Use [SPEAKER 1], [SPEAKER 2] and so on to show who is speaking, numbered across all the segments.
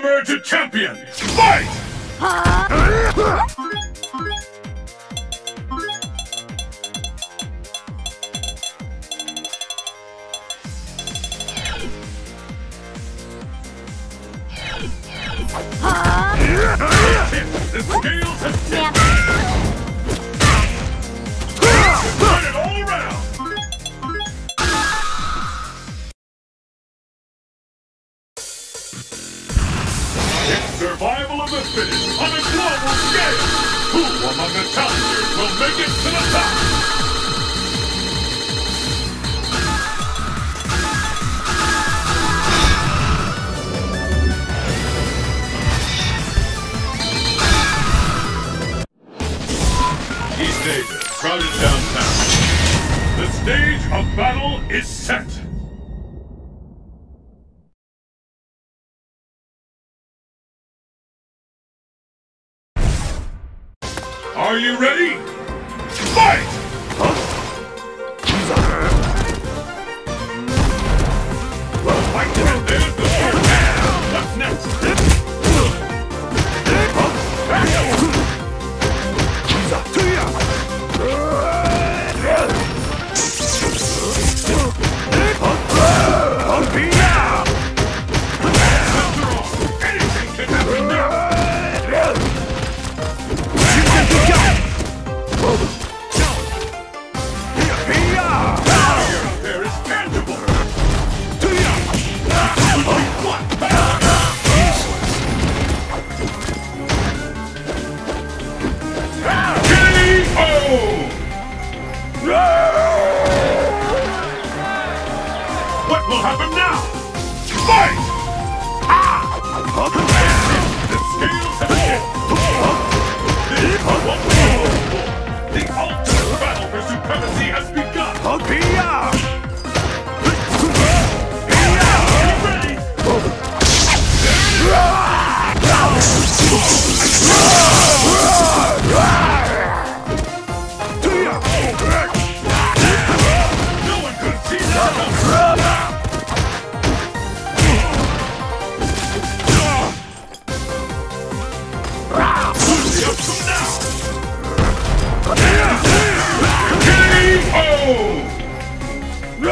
[SPEAKER 1] Prepare to champion! Fight! The scales have tipped! Fittest on a global scale! Who among the challengers will make it to the top? East Asia, crowded downtown. The stage of battle is set! Are you ready? Fight! Fight to the there's the man. What's next? Will happen now? It's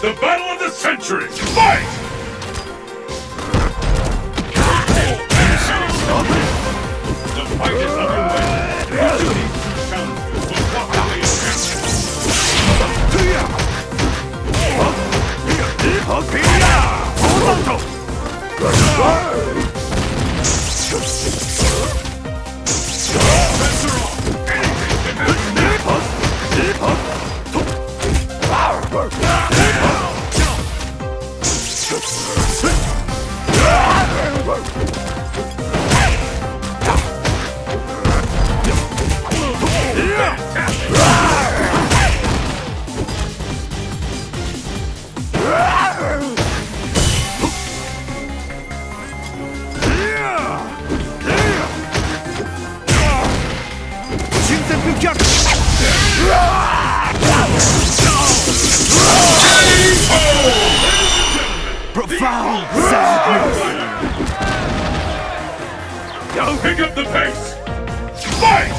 [SPEAKER 1] the battle of the century! Fight! The fight is underway.
[SPEAKER 2] Profound sadness.
[SPEAKER 1] Pick up the pace! Fight!